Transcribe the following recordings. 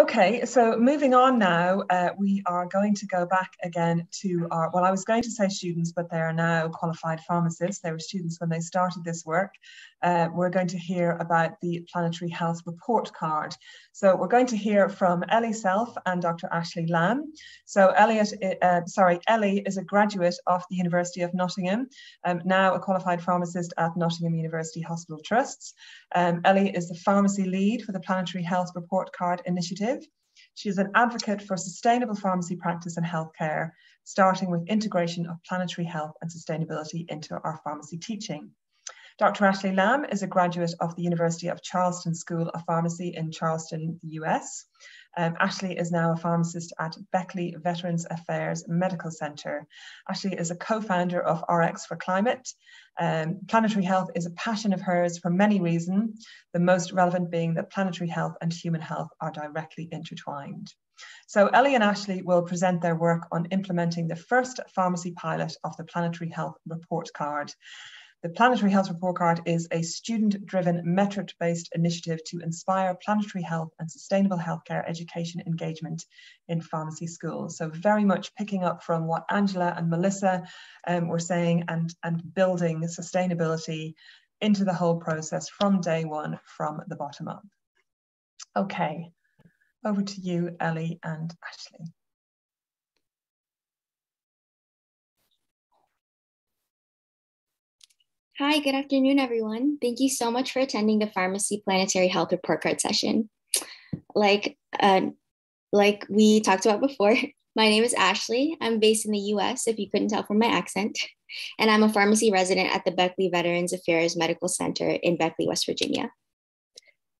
Okay, so moving on now, uh, we are going to go back again to our, well, I was going to say students, but they are now qualified pharmacists. They were students when they started this work. Uh, we're going to hear about the Planetary Health Report Card. So we're going to hear from Ellie Self and Dr. Ashley Lam. So Elliot, uh, sorry, Ellie is a graduate of the University of Nottingham, um, now a qualified pharmacist at Nottingham University Hospital Trusts. Um, Ellie is the pharmacy lead for the Planetary Health Report Card Initiative. She is an advocate for sustainable pharmacy practice and healthcare, starting with integration of planetary health and sustainability into our pharmacy teaching. Dr. Ashley Lam is a graduate of the University of Charleston School of Pharmacy in Charleston, US. Um, Ashley is now a pharmacist at Beckley Veterans Affairs Medical Centre. Ashley is a co-founder of RX for Climate. Um, planetary health is a passion of hers for many reasons, the most relevant being that planetary health and human health are directly intertwined. So Ellie and Ashley will present their work on implementing the first pharmacy pilot of the Planetary Health Report Card. The Planetary Health Report Card is a student-driven, metric-based initiative to inspire planetary health and sustainable healthcare education engagement in pharmacy schools. So very much picking up from what Angela and Melissa um, were saying and, and building sustainability into the whole process from day one, from the bottom up. Okay, over to you, Ellie and Ashley. Hi, good afternoon, everyone. Thank you so much for attending the Pharmacy Planetary Health Report Card session. Like, uh, like we talked about before, my name is Ashley. I'm based in the US, if you couldn't tell from my accent, and I'm a pharmacy resident at the Beckley Veterans Affairs Medical Center in Beckley, West Virginia.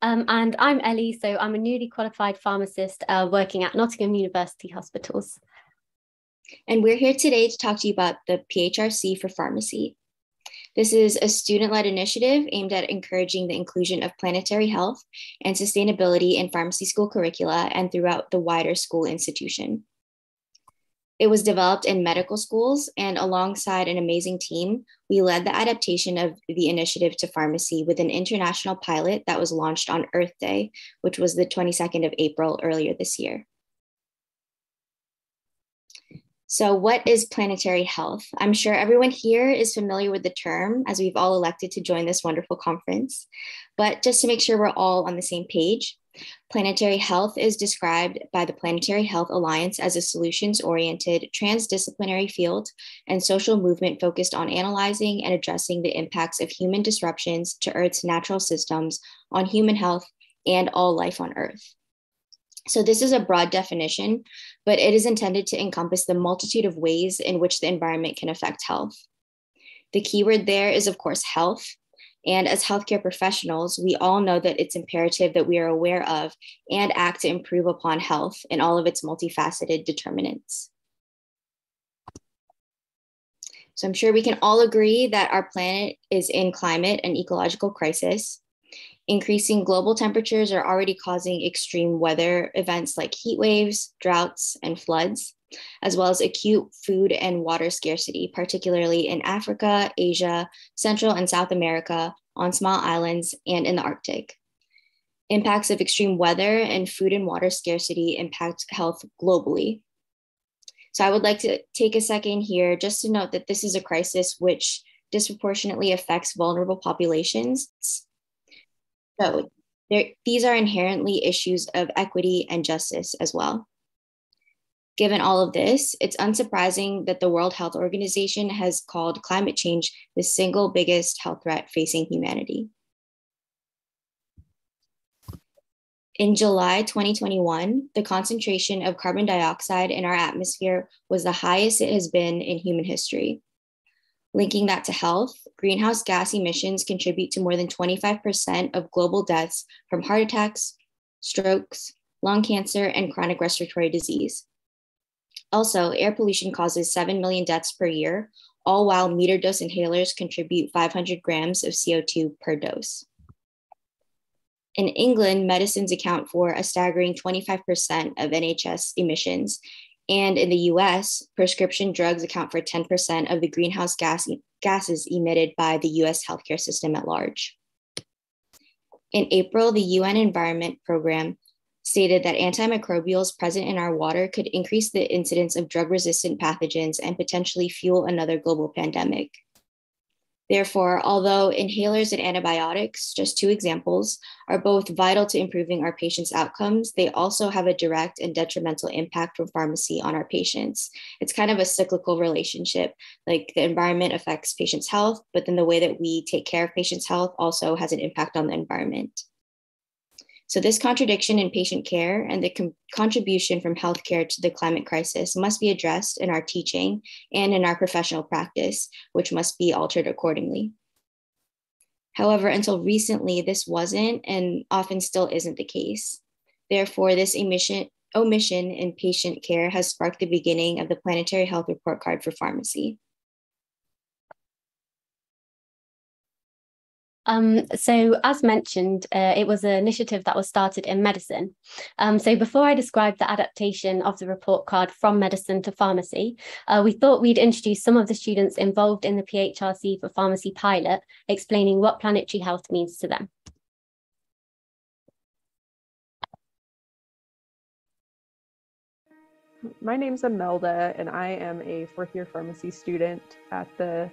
Um, and I'm Ellie, so I'm a newly qualified pharmacist uh, working at Nottingham University Hospitals. And we're here today to talk to you about the PHRC for pharmacy, this is a student led initiative aimed at encouraging the inclusion of planetary health and sustainability in pharmacy school curricula and throughout the wider school institution. It was developed in medical schools, and alongside an amazing team, we led the adaptation of the initiative to pharmacy with an international pilot that was launched on Earth Day, which was the 22nd of April earlier this year. So, what is planetary health? I'm sure everyone here is familiar with the term as we've all elected to join this wonderful conference. But just to make sure we're all on the same page, planetary health is described by the Planetary Health Alliance as a solutions oriented, transdisciplinary field and social movement focused on analyzing and addressing the impacts of human disruptions to Earth's natural systems on human health and all life on Earth. So, this is a broad definition, but it is intended to encompass the multitude of ways in which the environment can affect health. The keyword there is, of course, health. And as healthcare professionals, we all know that it's imperative that we are aware of and act to improve upon health in all of its multifaceted determinants. So I'm sure we can all agree that our planet is in climate and ecological crisis. Increasing global temperatures are already causing extreme weather events like heat waves, droughts, and floods, as well as acute food and water scarcity, particularly in Africa, Asia, Central and South America, on small islands, and in the Arctic. Impacts of extreme weather and food and water scarcity impact health globally. So, I would like to take a second here just to note that this is a crisis which disproportionately affects vulnerable populations so these are inherently issues of equity and justice as well. Given all of this, it's unsurprising that the World Health Organization has called climate change the single biggest health threat facing humanity. In July 2021, the concentration of carbon dioxide in our atmosphere was the highest it has been in human history. Linking that to health, greenhouse gas emissions contribute to more than 25% of global deaths from heart attacks, strokes, lung cancer, and chronic respiratory disease. Also, air pollution causes 7 million deaths per year, all while meter dose inhalers contribute 500 grams of CO2 per dose. In England, medicines account for a staggering 25% of NHS emissions, and in the US, prescription drugs account for 10% of the greenhouse gas, gases emitted by the US healthcare system at large. In April, the UN Environment Program stated that antimicrobials present in our water could increase the incidence of drug resistant pathogens and potentially fuel another global pandemic. Therefore, although inhalers and antibiotics, just two examples, are both vital to improving our patients' outcomes, they also have a direct and detrimental impact from pharmacy on our patients. It's kind of a cyclical relationship. Like the environment affects patients' health, but then the way that we take care of patients' health also has an impact on the environment. So, this contradiction in patient care and the com- contribution from healthcare to the climate crisis must be addressed in our teaching and in our professional practice, which must be altered accordingly. However, until recently, this wasn't and often still isn't the case. Therefore, this omission, omission in patient care has sparked the beginning of the Planetary Health Report Card for Pharmacy. Um, so, as mentioned, uh, it was an initiative that was started in medicine. Um, so, before I describe the adaptation of the report card from medicine to pharmacy, uh, we thought we'd introduce some of the students involved in the PHRC for Pharmacy pilot, explaining what planetary health means to them. My name is Imelda, and I am a fourth year pharmacy student at the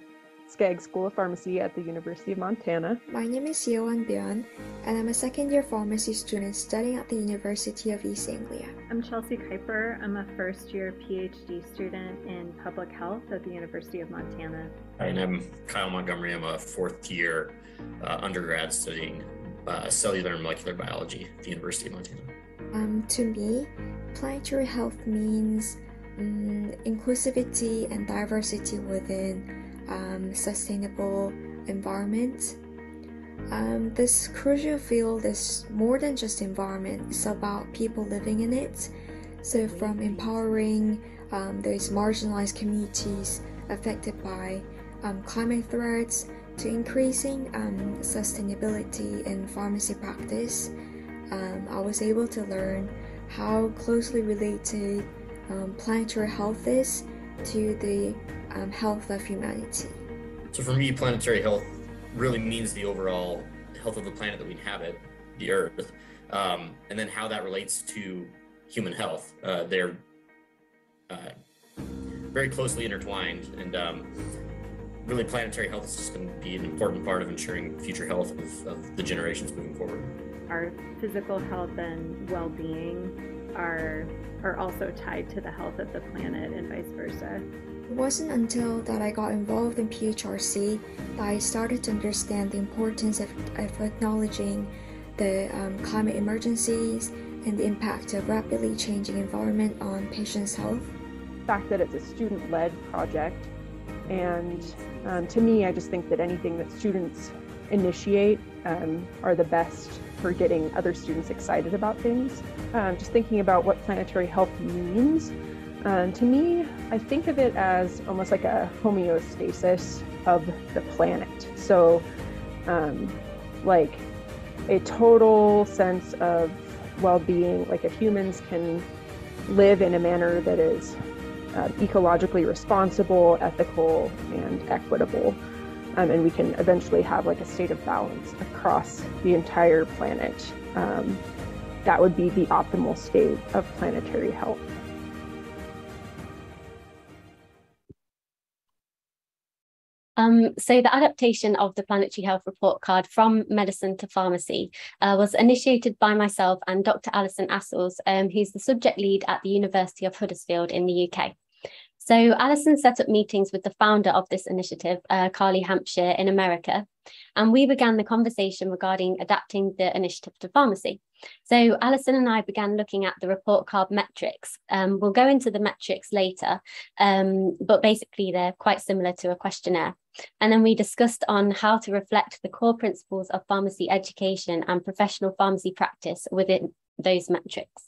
Skaggs School of Pharmacy at the University of Montana. My name is Yoan Bjorn, and I'm a second year pharmacy student studying at the University of East Anglia. I'm Chelsea Kuiper. I'm a first year PhD student in public health at the University of Montana. And I'm Kyle Montgomery. I'm a fourth year uh, undergrad studying uh, cellular and molecular biology at the University of Montana. Um, to me, planetary health means um, inclusivity and diversity within um, sustainable environment. Um, this crucial field is more than just environment, it's about people living in it. So, from empowering um, those marginalized communities affected by um, climate threats to increasing um, sustainability in pharmacy practice, um, I was able to learn how closely related planetary health is to the um, health of humanity. So for me, planetary health really means the overall health of the planet that we inhabit, the Earth, um, and then how that relates to human health. Uh, they're uh, very closely intertwined, and um, really, planetary health is just going to be an important part of ensuring future health of, of the generations moving forward. Our physical health and well-being are are also tied to the health of the planet and vice versa. It wasn't until that I got involved in PHRC that I started to understand the importance of, of acknowledging the um, climate emergencies and the impact of rapidly changing environment on patients' health. The fact that it's a student-led project, and um, to me, I just think that anything that students initiate um, are the best for getting other students excited about things. Um, just thinking about what planetary health means. Um, to me, I think of it as almost like a homeostasis of the planet. So, um, like a total sense of well being, like if humans can live in a manner that is uh, ecologically responsible, ethical, and equitable um, and we can eventually have like a state of balance across the entire planet. Um, that would be the optimal state of planetary health. Um, so the adaptation of the Planetary Health Report Card from medicine to pharmacy uh, was initiated by myself and Dr. Alison Astles, um, who's the subject lead at the University of Huddersfield in the UK. So Alison set up meetings with the founder of this initiative, uh, Carly Hampshire in America, and we began the conversation regarding adapting the initiative to pharmacy. So Alison and I began looking at the report card metrics. Um, we'll go into the metrics later, um, but basically they're quite similar to a questionnaire. And then we discussed on how to reflect the core principles of pharmacy education and professional pharmacy practice within those metrics.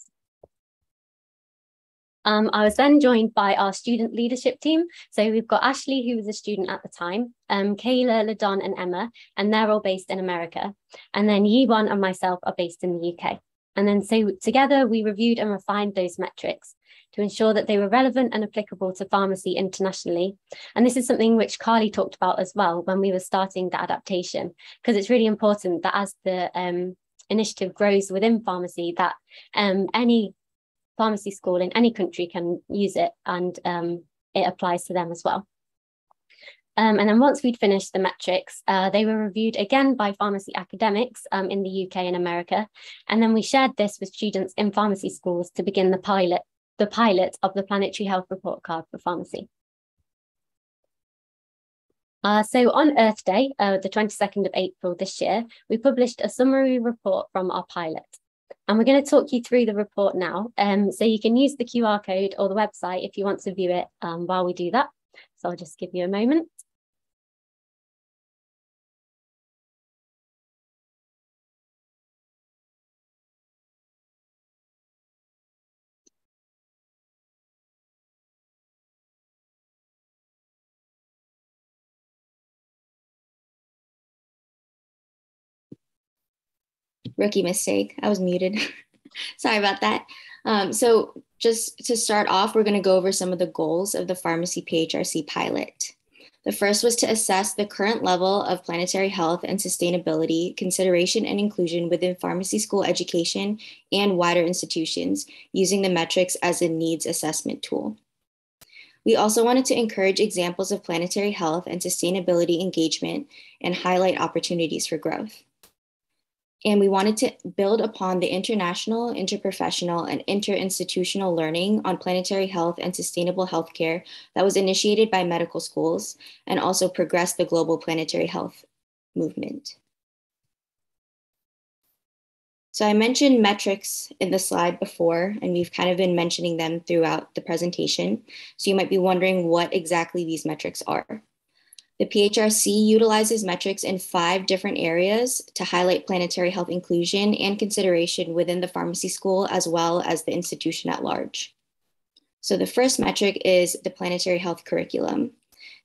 Um, I was then joined by our student leadership team. So we've got Ashley, who was a student at the time, um, Kayla, Ladon, and Emma, and they're all based in America. And then Yiwon and myself are based in the UK. And then so together we reviewed and refined those metrics to ensure that they were relevant and applicable to pharmacy internationally. And this is something which Carly talked about as well when we were starting the adaptation, because it's really important that as the um, initiative grows within pharmacy, that um, any pharmacy school in any country can use it and um, it applies to them as well. Um, and then once we'd finished the metrics, uh, they were reviewed again by pharmacy academics um, in the UK and America. And then we shared this with students in pharmacy schools to begin the pilot, the pilot of the Planetary Health Report Card for Pharmacy. Uh, so on Earth Day, uh, the 22nd of April this year, we published a summary report from our pilot. And we're going to talk you through the report now. Um, so you can use the QR code or the website if you want to view it um, while we do that. So I'll just give you a moment. Rookie mistake. I was muted. Sorry about that. Um, so just to start off, we're going to go over some of the goals of the pharmacy PHRC pilot. The first was to assess the current level of planetary health and sustainability, consideration and inclusion within pharmacy school education and wider institutions using the metrics as a needs assessment tool. We also wanted to encourage examples of planetary health and sustainability engagement and highlight opportunities for growth. And we wanted to build upon the international, interprofessional, and interinstitutional learning on planetary health and sustainable healthcare that was initiated by medical schools and also progress the global planetary health movement. So I mentioned metrics in the slide before, and we've kind of been mentioning them throughout the presentation. So you might be wondering what exactly these metrics are. The PHRC utilizes metrics in five different areas to highlight planetary health inclusion and consideration within the pharmacy school as well as the institution at large. So the first metric is the planetary health curriculum.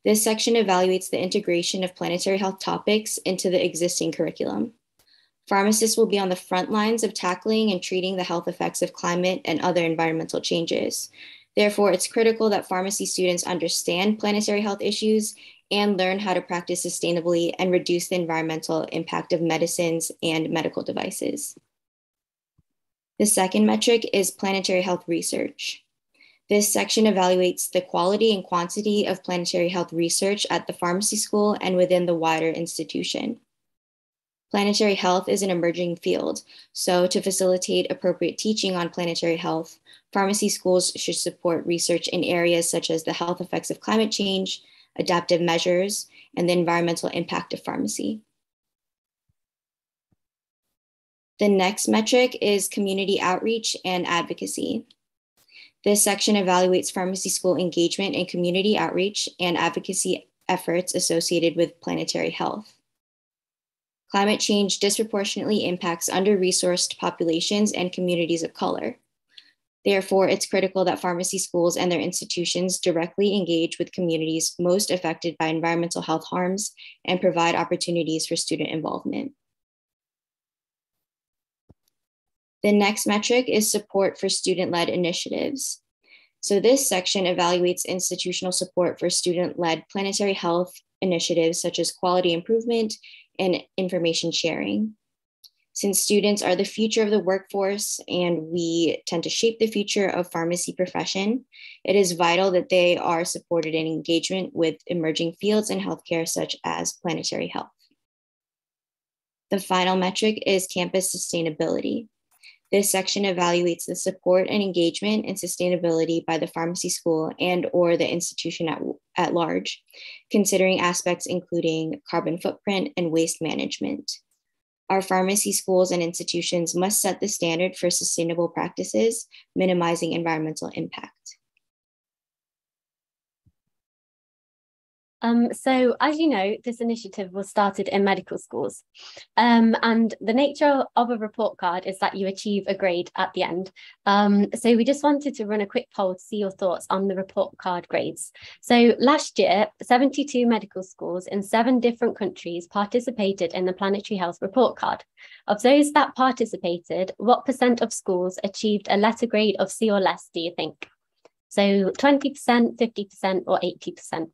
This section evaluates the integration of planetary health topics into the existing curriculum. Pharmacists will be on the front lines of tackling and treating the health effects of climate and other environmental changes. Therefore, it's critical that pharmacy students understand planetary health issues and learn how to practice sustainably and reduce the environmental impact of medicines and medical devices. The second metric is planetary health research. This section evaluates the quality and quantity of planetary health research at the pharmacy school and within the wider institution. Planetary health is an emerging field, so to facilitate appropriate teaching on planetary health, pharmacy schools should support research in areas such as the health effects of climate change, adaptive measures, and the environmental impact of pharmacy. The next metric is community outreach and advocacy. This section evaluates pharmacy school engagement in community outreach and advocacy efforts associated with planetary health. Climate change disproportionately impacts under resourced populations and communities of color. Therefore, it's critical that pharmacy schools and their institutions directly engage with communities most affected by environmental health harms and provide opportunities for student involvement. The next metric is support for student led initiatives. So, this section evaluates institutional support for student led planetary health initiatives such as quality improvement and information sharing since students are the future of the workforce and we tend to shape the future of pharmacy profession, it is vital that they are supported in engagement with emerging fields in healthcare such as planetary health. The final metric is campus sustainability. This section evaluates the support and engagement and sustainability by the pharmacy school and or the institution at, at large, considering aspects including carbon footprint and waste management. Our pharmacy schools and institutions must set the standard for sustainable practices, minimizing environmental impact. Um, so, as you know, this initiative was started in medical schools. Um, and the nature of a report card is that you achieve a grade at the end. Um, so, we just wanted to run a quick poll to see your thoughts on the report card grades. So, last year, 72 medical schools in seven different countries participated in the Planetary Health Report Card. Of those that participated, what percent of schools achieved a letter grade of C or less, do you think? So, 20%, 50%, or 80%?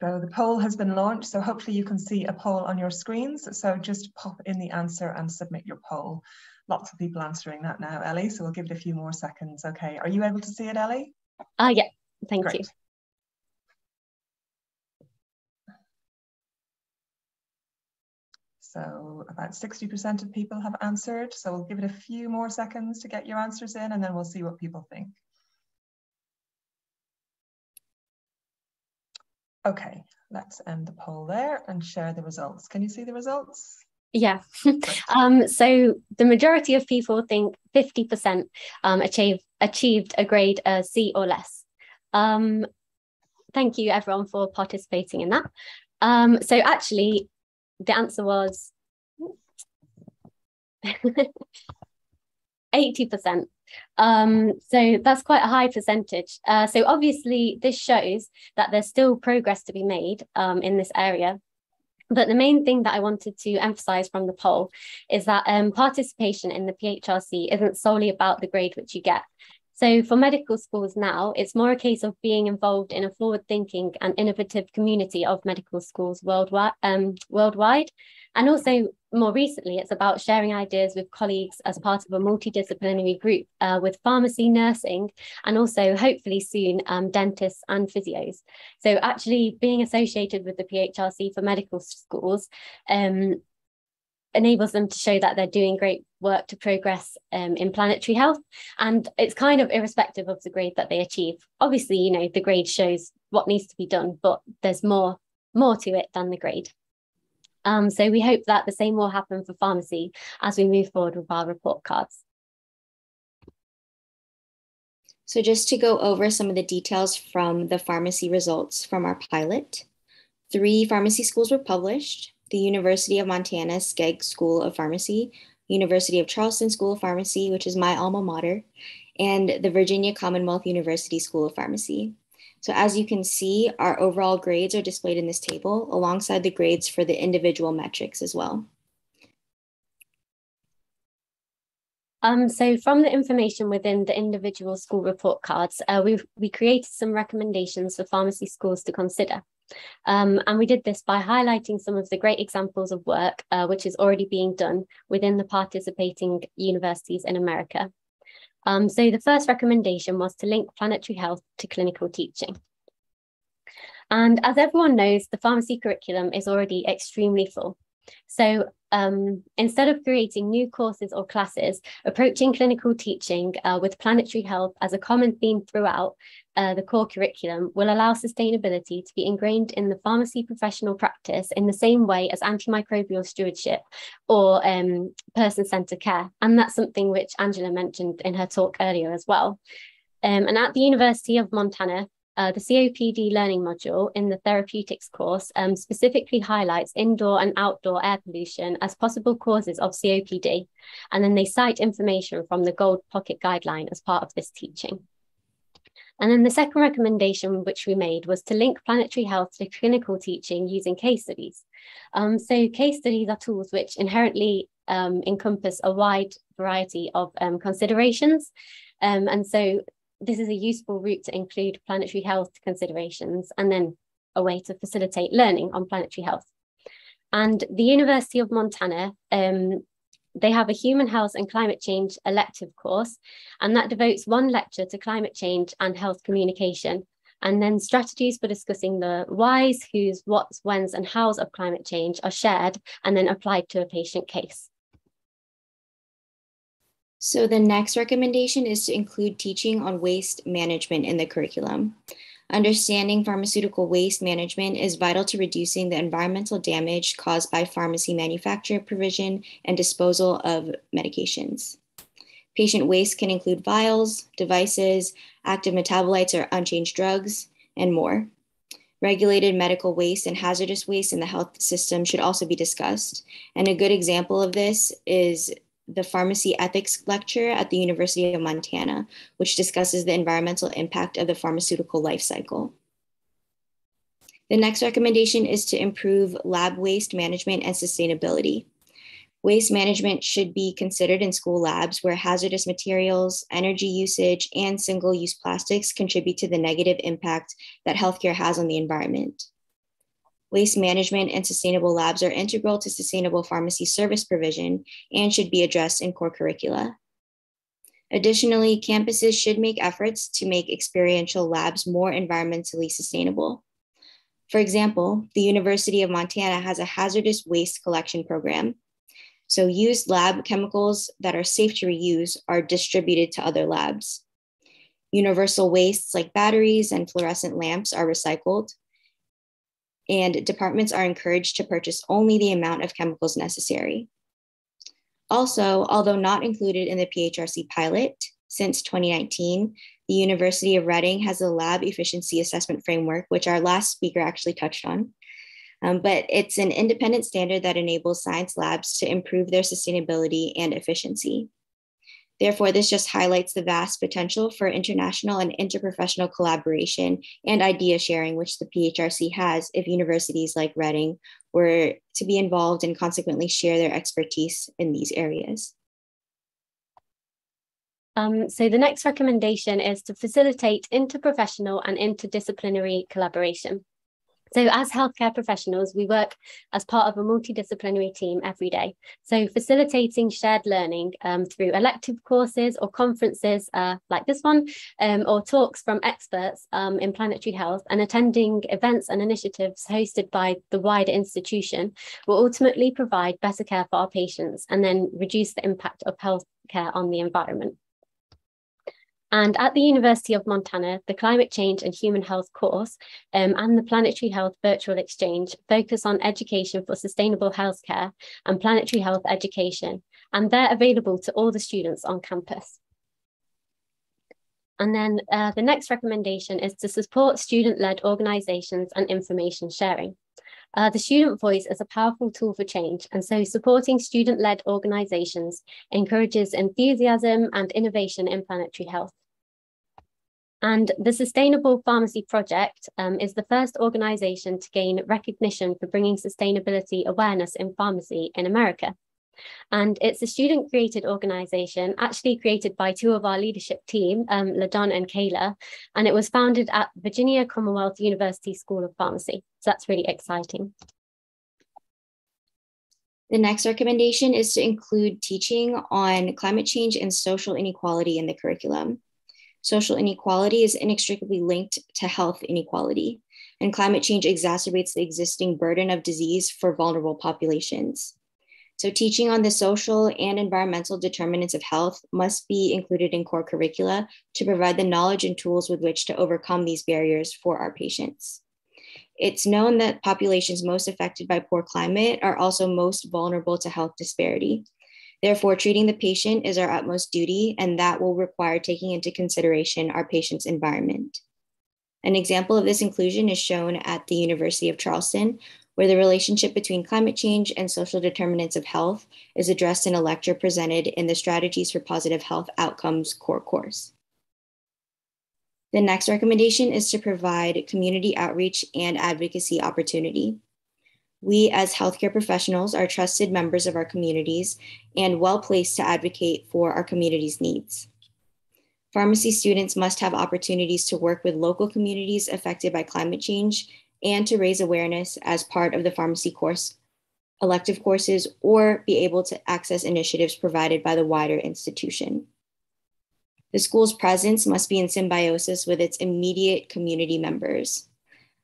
So the poll has been launched, so hopefully you can see a poll on your screens. So just pop in the answer and submit your poll. Lots of people answering that now, Ellie, so we'll give it a few more seconds. Okay, are you able to see it, Ellie? Uh, yeah, thank Great. you. So about 60% of people have answered. So we'll give it a few more seconds to get your answers in and then we'll see what people think. Okay, let's end the poll there and share the results. Can you see the results? Yeah. um, so the majority of people think 50% um, achieve, achieved a grade uh, C or less. Um, thank you everyone for participating in that. Um, so actually, the answer was 80%. Um, so that's quite a high percentage. Uh, so obviously, this shows that there's still progress to be made um, in this area. But the main thing that I wanted to emphasize from the poll is that um, participation in the PHRC isn't solely about the grade which you get. So for medical schools now, it's more a case of being involved in a forward-thinking and innovative community of medical schools worldwide. Um, worldwide. And also more recently, it's about sharing ideas with colleagues as part of a multidisciplinary group uh, with pharmacy, nursing, and also hopefully soon um, dentists and physios. So actually being associated with the PHRC for medical schools um, enables them to show that they're doing great work to progress um, in planetary health. And it's kind of irrespective of the grade that they achieve. Obviously, you know, the grade shows what needs to be done, but there's more, more to it than the grade. Um, so we hope that the same will happen for pharmacy as we move forward with our report cards. So just to go over some of the details from the pharmacy results from our pilot, three pharmacy schools were published, the University of Montana Skaggs School of Pharmacy, University of Charleston School of Pharmacy, which is my alma mater, and the Virginia Commonwealth University School of Pharmacy. So as you can see, our overall grades are displayed in this table alongside the grades for the individual metrics as well. Um, so from the information within the individual school report cards, uh, we we created some recommendations for pharmacy schools to consider. Um, and we did this by highlighting some of the great examples of work uh, which is already being done within the participating universities in America. Um, so the first recommendation was to link planetary health to clinical teaching. And as everyone knows, the pharmacy curriculum is already extremely full. So um, instead of creating new courses or classes, approaching clinical teaching uh, with planetary health as a common theme throughout uh, the core curriculum will allow sustainability to be ingrained in the pharmacy professional practice in the same way as antimicrobial stewardship or um, person-centered care. And that's something which Angela mentioned in her talk earlier as well. Um, and at the University of Montana, uh, the COPD learning module in the therapeutics course um, specifically highlights indoor and outdoor air pollution as possible causes of COPD, and then they cite information from the Gold Pocket Guideline as part of this teaching. And then the second recommendation which we made was to link planetary health to clinical teaching using case studies. Um, so case studies are tools which inherently um, encompass a wide variety of um, considerations. Um, and so this is a useful route to include planetary health considerations and then a way to facilitate learning on planetary health. And the University of Montana, um, they have a human health and climate change elective course, and that devotes one lecture to climate change and health communication, and then strategies for discussing the whys, whos, whats, whens, and hows of climate change are shared and then applied to a patient case. So the next recommendation is to include teaching on waste management in the curriculum. Understanding pharmaceutical waste management is vital to reducing the environmental damage caused by pharmacy manufacture, provision, and disposal of medications. Patient waste can include vials, devices, active metabolites or unchanged drugs, and more. Regulated medical waste and hazardous waste in the health system should also be discussed. And a good example of this is the pharmacy ethics lecture at the University of Montana, which discusses the environmental impact of the pharmaceutical life cycle. The next recommendation is to improve lab waste management and sustainability. Waste management should be considered in school labs where hazardous materials, energy usage, and single use plastics contribute to the negative impact that healthcare has on the environment. Waste management and sustainable labs are integral to sustainable pharmacy service provision and should be addressed in core curricula. Additionally, campuses should make efforts to make experiential labs more environmentally sustainable. For example, the University of Montana has a hazardous waste collection program. So, used lab chemicals that are safe to reuse are distributed to other labs. Universal wastes like batteries and fluorescent lamps are recycled, and departments are encouraged to purchase only the amount of chemicals necessary. Also, although not included in the PHRC pilot since 2019, the University of Reading has a lab efficiency assessment framework, which our last speaker actually touched on. Um, but it's an independent standard that enables science labs to improve their sustainability and efficiency. Therefore, this just highlights the vast potential for international and interprofessional collaboration and idea sharing, which the PHRC has if universities like Reading were to be involved and consequently share their expertise in these areas. Um, so the next recommendation is to facilitate interprofessional and interdisciplinary collaboration. So, as healthcare professionals, we work as part of a multidisciplinary team every day. So, facilitating shared learning um, through elective courses or conferences uh, like this one, um, or talks from experts um, in planetary health, and attending events and initiatives hosted by the wider institution will ultimately provide better care for our patients and then reduce the impact of healthcare on the environment. And at the University of Montana, the Climate Change and Human Health course um, and the Planetary Health Virtual Exchange focus on education for sustainable healthcare and planetary health education, and they're available to all the students on campus. And then uh, the next recommendation is to support student-led organizations and information sharing. Uh, the student voice is a powerful tool for change, and so supporting student-led organizations encourages enthusiasm and innovation in planetary health. And the Sustainable Pharmacy Project um, is the first organization to gain recognition for bringing sustainability awareness in pharmacy in America. And it's a student created organization, actually created by two of our leadership team, um, LaDon and Kayla, and it was founded at Virginia Commonwealth University School of Pharmacy. So that's really exciting. The next recommendation is to include teaching on climate change and social inequality in the curriculum. Social inequality is inextricably linked to health inequality, and climate change exacerbates the existing burden of disease for vulnerable populations. So, teaching on the social and environmental determinants of health must be included in core curricula to provide the knowledge and tools with which to overcome these barriers for our patients. It's known that populations most affected by poor climate are also most vulnerable to health disparity. Therefore, treating the patient is our utmost duty, and that will require taking into consideration our patient's environment. An example of this inclusion is shown at the University of Charleston, where the relationship between climate change and social determinants of health is addressed in a lecture presented in the Strategies for Positive Health Outcomes core course. The next recommendation is to provide community outreach and advocacy opportunity. We, as healthcare professionals, are trusted members of our communities and well placed to advocate for our community's needs. Pharmacy students must have opportunities to work with local communities affected by climate change and to raise awareness as part of the pharmacy course, elective courses, or be able to access initiatives provided by the wider institution. The school's presence must be in symbiosis with its immediate community members.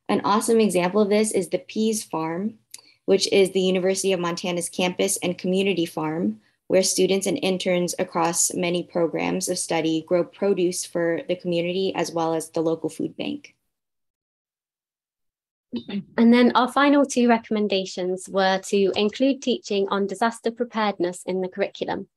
An awesome example of this is the Peas Farm, which is the University of Montana's campus and community farm, where students and interns across many programs of study grow produce for the community as well as the local food bank. And then our final two recommendations were to include teaching on disaster preparedness in the curriculum.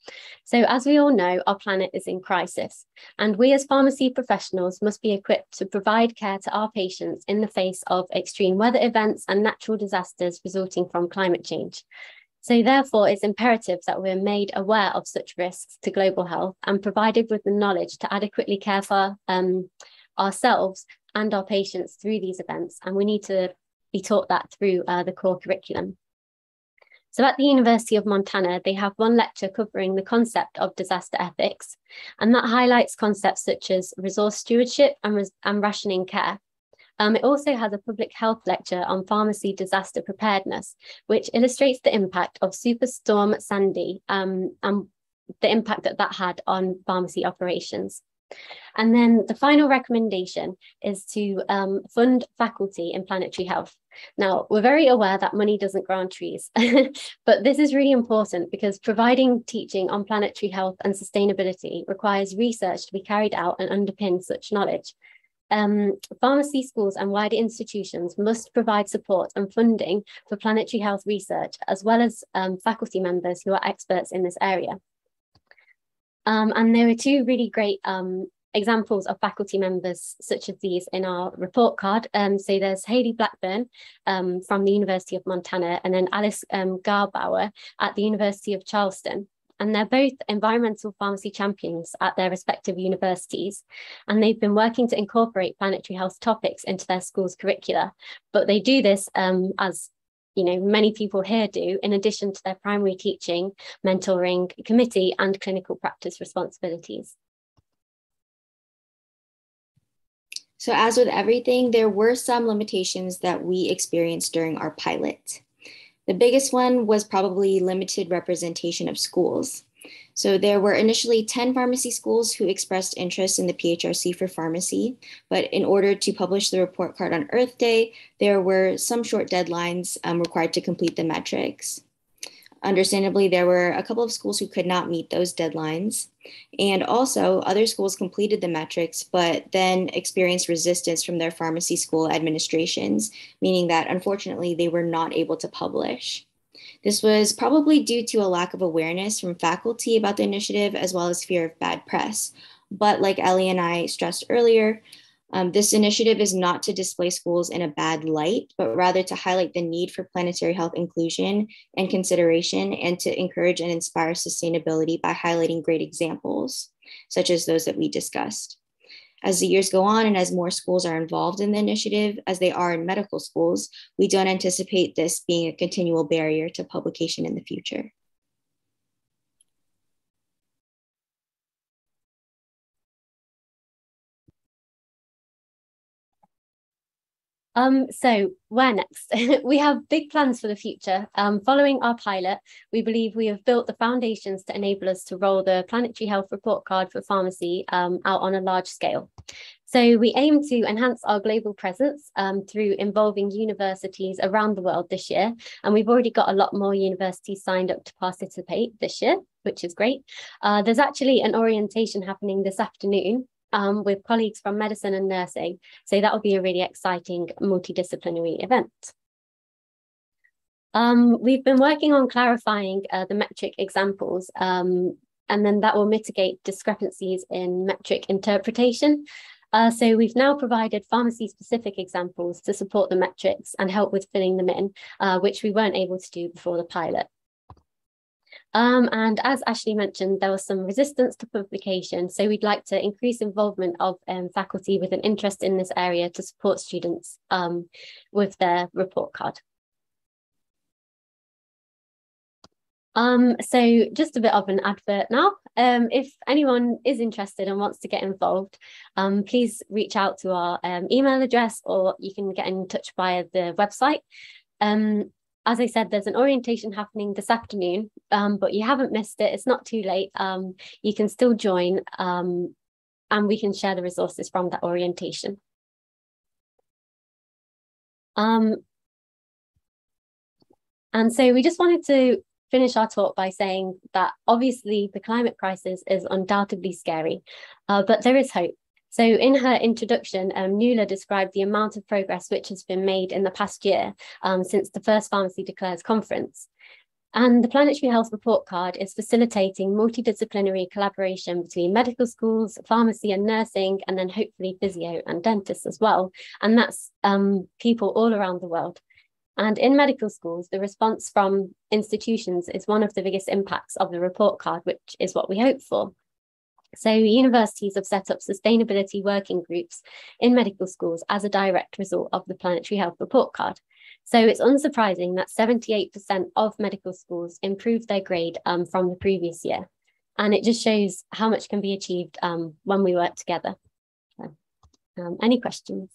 So, as we all know, our planet is in crisis, and we as pharmacy professionals must be equipped to provide care to our patients in the face of extreme weather events and natural disasters resulting from climate change. So, therefore, it's imperative that we're made aware of such risks to global health and provided with the knowledge to adequately care for um, ourselves and our patients through these events. And we need to be taught that through uh, the core curriculum. So at the University of Montana, they have one lecture covering the concept of disaster ethics, and that highlights concepts such as resource stewardship and, res and rationing care. Um, it also has a public health lecture on pharmacy disaster preparedness, which illustrates the impact of Superstorm Sandy um, and the impact that that had on pharmacy operations. And then the final recommendation is to um, fund faculty in planetary health. Now, we're very aware that money doesn't grow on trees, but this is really important because providing teaching on planetary health and sustainability requires research to be carried out and underpin such knowledge. Um, pharmacy schools and wider institutions must provide support and funding for planetary health research, as well as um, faculty members who are experts in this area. Um, and there are two really great um, examples of faculty members such as these in our report card. Um, so there's Hayley Blackburn um, from the University of Montana and then Alice um, Garbauer at the University of Charleston. And they're both environmental pharmacy champions at their respective universities. And they've been working to incorporate planetary health topics into their school's curricula. But they do this um, as you know, many people here do, in addition to their primary teaching, mentoring, committee, and clinical practice responsibilities. So as with everything, there were some limitations that we experienced during our pilot. The biggest one was probably limited representation of schools. So there were initially 10 pharmacy schools who expressed interest in the PHRC for pharmacy, but in order to publish the report card on Earth Day, there were some short deadlines um, required to complete the metrics. Understandably, there were a couple of schools who could not meet those deadlines. And also, other schools completed the metrics, but then experienced resistance from their pharmacy school administrations, meaning that unfortunately they were not able to publish. This was probably due to a lack of awareness from faculty about the initiative, as well as fear of bad press. But like Ellie and I stressed earlier, um, this initiative is not to display schools in a bad light, but rather to highlight the need for planetary health inclusion and consideration and to encourage and inspire sustainability by highlighting great examples, such as those that we discussed. As the years go on and as more schools are involved in the initiative, as they are in medical schools, we don't anticipate this being a continual barrier to publication in the future. Um, so where next? we have big plans for the future. Um, following our pilot, we believe we have built the foundations to enable us to roll the Planetary Health Report Card for pharmacy um, out on a large scale. So we aim to enhance our global presence um, through involving universities around the world this year. And we've already got a lot more universities signed up to participate this year, which is great. Uh, there's actually an orientation happening this afternoon um, with colleagues from medicine and nursing. So that will be a really exciting multidisciplinary event. Um, we've been working on clarifying uh, the metric examples, um, and then that will mitigate discrepancies in metric interpretation. Uh, so we've now provided pharmacy-specific examples to support the metrics and help with filling them in, uh, which we weren't able to do before the pilot. Um, and as Ashley mentioned, there was some resistance to publication. So we'd like to increase involvement of um, faculty with an interest in this area to support students um, with their report card. Um, so just a bit of an advert now. Um, if anyone is interested and wants to get involved, um, please reach out to our um, email address or you can get in touch via the website. As I said, there's an orientation happening this afternoon, um, but you haven't missed it. It's not too late. Um, you can still join um, and we can share the resources from that orientation. Um, and so we just wanted to finish our talk by saying that obviously the climate crisis is undoubtedly scary, uh, but there is hope. So in her introduction, um, Nuala described the amount of progress which has been made in the past year um, since the first Pharmacy Declares conference. And the Planetary Health Report Card is facilitating multidisciplinary collaboration between medical schools, pharmacy and nursing, and then hopefully physio and dentists as well. And that's um, people all around the world. And in medical schools, the response from institutions is one of the biggest impacts of the report card, which is what we hope for. So universities have set up sustainability working groups in medical schools as a direct result of the Planetary Health Report Card. So it's unsurprising that 78% of medical schools improved their grade um, from the previous year. And it just shows how much can be achieved um, when we work together. So, um, any questions?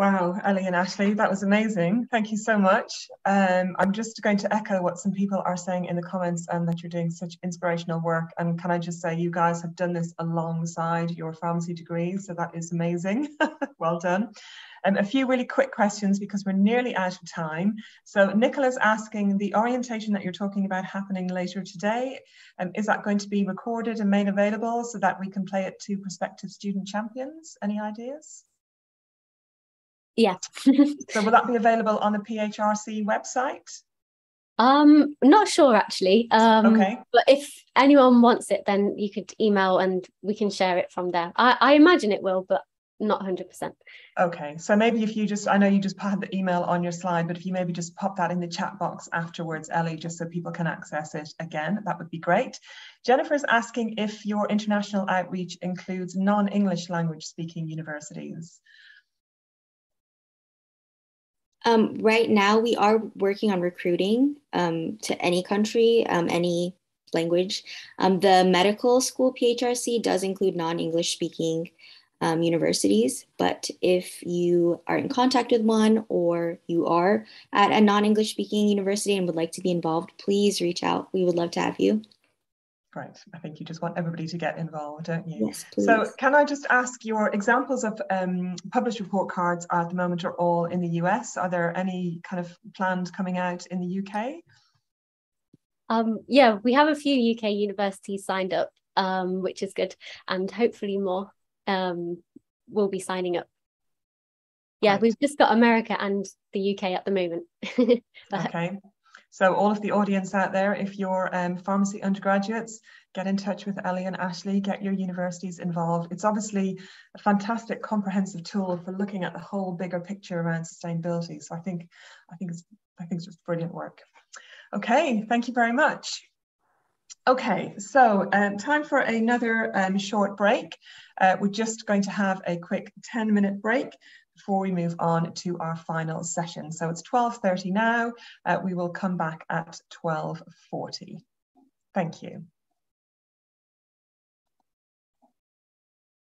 Wow, Ellie and Ashley, that was amazing. Thank you so much. Um, I'm just going to echo what some people are saying in the comments and that you're doing such inspirational work. And can I just say, you guys have done this alongside your pharmacy degree, so that is amazing. well done. Um, a few really quick questions because we're nearly out of time. So Nicola's asking the orientation that you're talking about happening later today, um, is that going to be recorded and made available so that we can play it to prospective student champions? Any ideas? Yeah. so will that be available on the PHRC website? Um, not sure actually. Um, okay. But if anyone wants it, then you could email and we can share it from there. I, I imagine it will, but not 100%. Okay, so maybe if you just, I know you just had the email on your slide, but if you maybe just pop that in the chat box afterwards, Ellie, just so people can access it again, that would be great. Jennifer's asking if your international outreach includes non-English language speaking universities. Um, right now, we are working on recruiting um, to any country, um, any language. Um, the medical school PHRC does include non English speaking um, universities, but if you are in contact with one or you are at a non English speaking university and would like to be involved, please reach out. We would love to have you. Great. I think you just want everybody to get involved, don't you? Yes, please. So can I just ask your examples of um, published report cards at the moment are all in the US. Are there any kind of planned coming out in the UK? Um, yeah, we have a few UK universities signed up, um, which is good. And hopefully more um, will be signing up. Yeah, right. we've just got America and the UK at the moment. okay. So all of the audience out there, if you're um, pharmacy undergraduates, get in touch with Ellie and Ashley, get your universities involved. It's obviously a fantastic comprehensive tool for looking at the whole bigger picture around sustainability. So I think, I think it's, I think it's just brilliant work. Okay, thank you very much. Okay, so um, time for another um, short break. Uh, we're just going to have a quick 10 minute break before we move on to our final session. So it's 12.30 now. Uh, we will come back at 12.40. Thank you.